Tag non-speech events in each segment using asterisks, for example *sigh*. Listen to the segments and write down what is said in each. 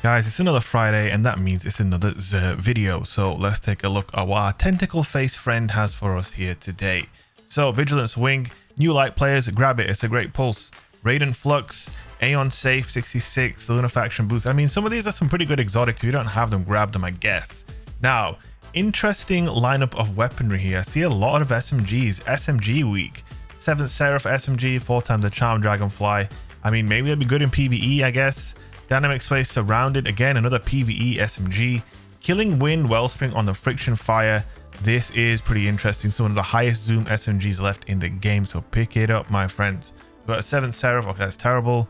Guys, it's another Friday and that means it's another Xur video. So let's take a look at what our tentacle face friend has for us here today. So Vigilance Wing, new light players, grab it. It's a great pulse. Radiant Flux, Aeon Safe 66, Lunafaction Boots. I mean, some of these are some pretty good exotics. If you don't have them, grab them, I guess. Now, interesting lineup of weaponry here. I see a lot of SMGs. SMG week. 7th Seraph SMG, 4 times the Charm Dragonfly. I mean, maybe it'd be good in PvE, I guess. Dynamic Space Surrounded, again, another PvE SMG. Killing Wind Wellspring on the Friction Fire. This is pretty interesting. So one of the highest zoom SMGs left in the game. So pick it up, my friends. We've got a 7th Seraph. Okay, that's terrible.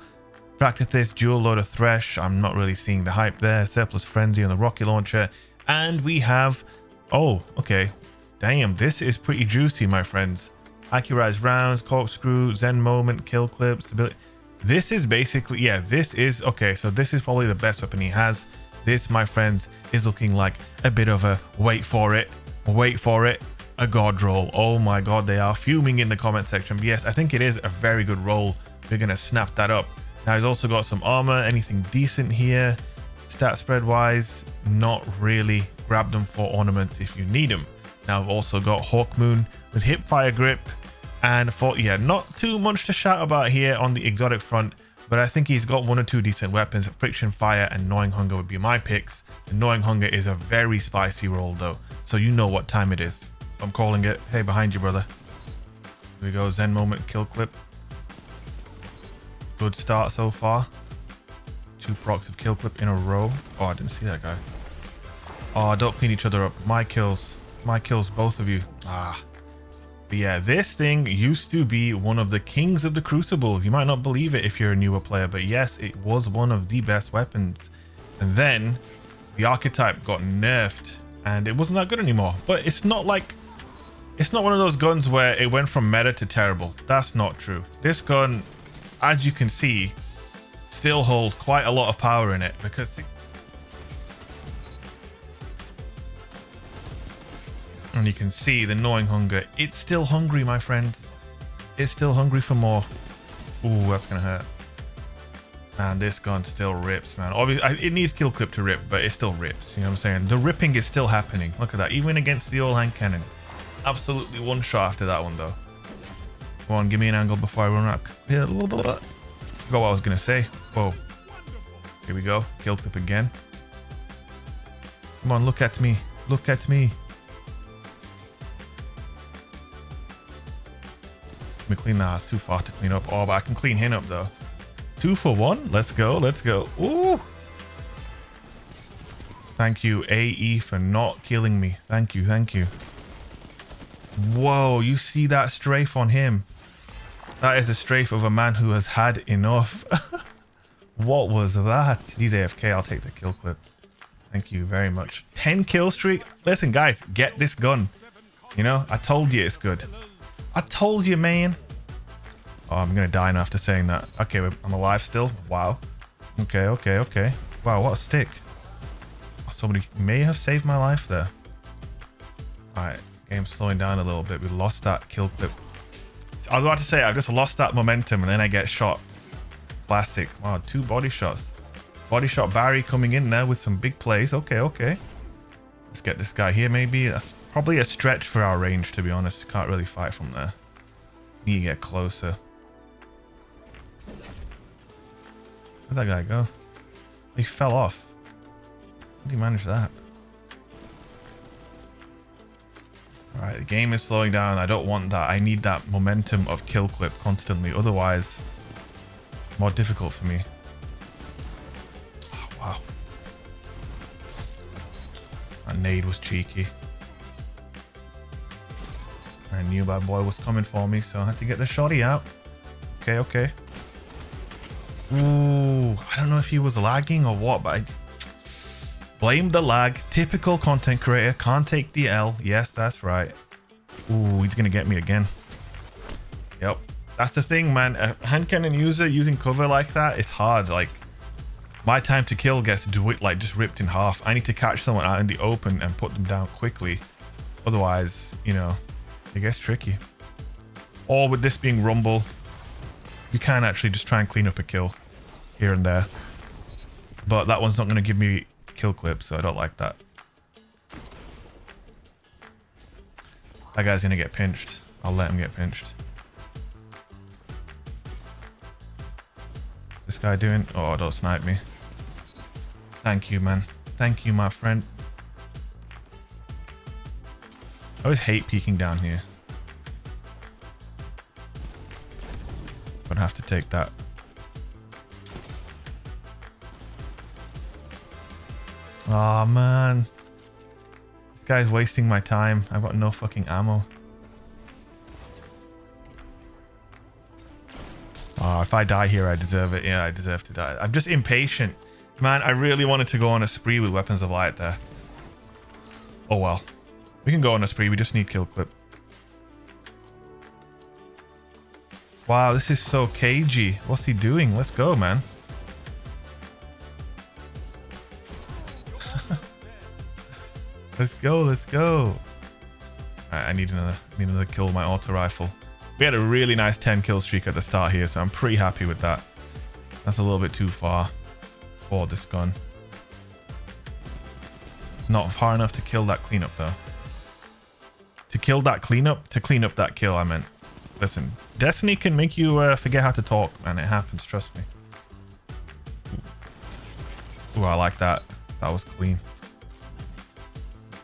Practice this Dual Loader Thresh. I'm not really seeing the hype there. Surplus Frenzy on the Rocket Launcher. And we have... Oh, okay. Damn, this is pretty juicy, my friends. Accurized rounds, corkscrew, zen moment, kill clips. This is basically, yeah, this is, okay, so this is probably the best weapon he has. This, my friends, is looking like a bit of a wait for it, wait for it, a god roll. Oh my god, they are fuming in the comment section. But yes, I think it is a very good roll. We're going to snap that up. Now he's also got some armor, anything decent here. Stat spread wise, not really. Grab them for ornaments if you need them. Now I've also got Hawkmoon with hip fire grip and for yeah, not too much to shout about here on the exotic front, but I think he's got one or two decent weapons. Friction fire and gnawing hunger would be my picks. Gnawing hunger is a very spicy roll though, so you know what time it is. I'm calling it. Hey, behind you, brother. Here we go. Zen moment kill clip. Good start so far. Two procs of kill clip in a row. Oh, I didn't see that guy. Oh, don't clean each other up. My kills. My kills, both of you. Ah. But yeah, this thing used to be one of the kings of the Crucible. You might not believe it if you're a newer player, but yes, it was one of the best weapons. And then the archetype got nerfed and it wasn't that good anymore. But it's not like, it's not one of those guns where it went from meta to terrible. That's not true. This gun, as you can see, still holds quite a lot of power in it because And you can see the gnawing hunger. It's still hungry, my friend. It's still hungry for more. Ooh, that's going to hurt. Man, this gun still rips, man. Obviously, it needs kill clip to rip, but it still rips. You know what I'm saying? The ripping is still happening. Look at that. Even against the old hand cannon. Absolutely one shot after that one, though. Come on, give me an angle before I run out. Yeah, Forgot what I was going to say. Whoa. Here we go. Kill clip again. Come on, look at me. Look at me. Me clean that. It's too far to clean up. Oh, but I can clean him up though. Two for one. Let's go. Let's go. Ooh. Thank you, AE, for not killing me. Thank you. Thank you. Whoa, you see that strafe on him? That is a strafe of a man who has had enough. *laughs* what was that? He's AFK. I'll take the kill clip. Thank you very much. 10 kill streak. Listen, guys, get this gun. You know, I told you it's good. I told you, man. Oh, I'm going to die now after saying that. Okay, I'm alive still. Wow. Okay, okay, okay. Wow, what a stick. Oh, somebody may have saved my life there. Alright, game's slowing down a little bit. We lost that kill clip. I was about to say, I just lost that momentum and then I get shot. Classic. Wow, two body shots. Body shot Barry coming in there with some big plays. Okay, okay. Let's get this guy here maybe. That's probably a stretch for our range, to be honest. Can't really fight from there. Need to get closer. Where'd that guy go? He fell off. How did he manage that? Alright, the game is slowing down. I don't want that. I need that momentum of kill clip constantly. Otherwise, more difficult for me. That nade was cheeky. I knew that boy was coming for me, so I had to get the shotty out. Okay, okay. Ooh, I don't know if he was lagging or what, but I blame the lag. Typical content creator, can't take the L. Yes, that's right. Ooh, he's gonna get me again. Yep. That's the thing, man. A hand cannon user using cover like that is hard. Like, my time to kill gets like just ripped in half. I need to catch someone out in the open and put them down quickly. Otherwise, you know, it gets tricky. Or with this being Rumble, you can actually just try and clean up a kill here and there. But that one's not going to give me kill clips, so I don't like that. That guy's going to get pinched. I'll let him get pinched. This guy doing? Oh, don't snipe me. Thank you, man. Thank you, my friend. I always hate peeking down here. Gonna have to take that. Oh man. This guy's wasting my time. I've got no fucking ammo. Oh, if I die here, I deserve it. Yeah, I deserve to die. I'm just impatient. Man, I really wanted to go on a spree with Weapons of Light there. Oh well. We can go on a spree. We just need kill clip. Wow, this is so cagey. What's he doing? Let's go, man. *laughs* let's go, let's go. Right, I need another need another kill with my auto rifle. We had a really nice 10 kill streak at the start here, so I'm pretty happy with that. That's a little bit too far for this gun. Not far enough to kill that cleanup though. To kill that cleanup? To clean up that kill, I meant. Listen, Destiny can make you uh, forget how to talk, man. It happens, trust me. Ooh, I like that. That was clean.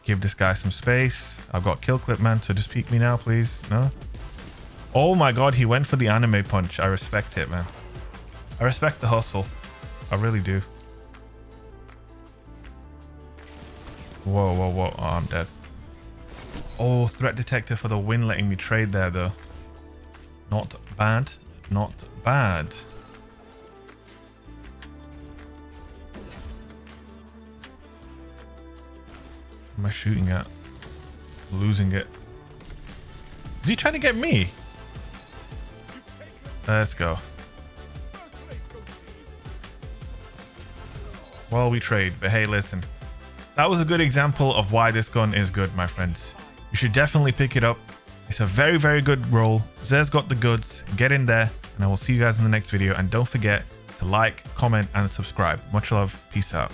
Give this guy some space. I've got kill clip, man, so just peek me now, please. No? Oh my god, he went for the anime punch. I respect it, man. I respect the hustle. I really do. Whoa, whoa, whoa. Oh, I'm dead. Oh, threat detector for the win letting me trade there, though. Not bad. Not bad. What am I shooting at? Losing it. Is he trying to get me? Let's go. Well, we trade, but hey, listen. That was a good example of why this gun is good, my friends. You should definitely pick it up. It's a very, very good roll. Xur's got the goods. Get in there, and I will see you guys in the next video. And don't forget to like, comment, and subscribe. Much love. Peace out.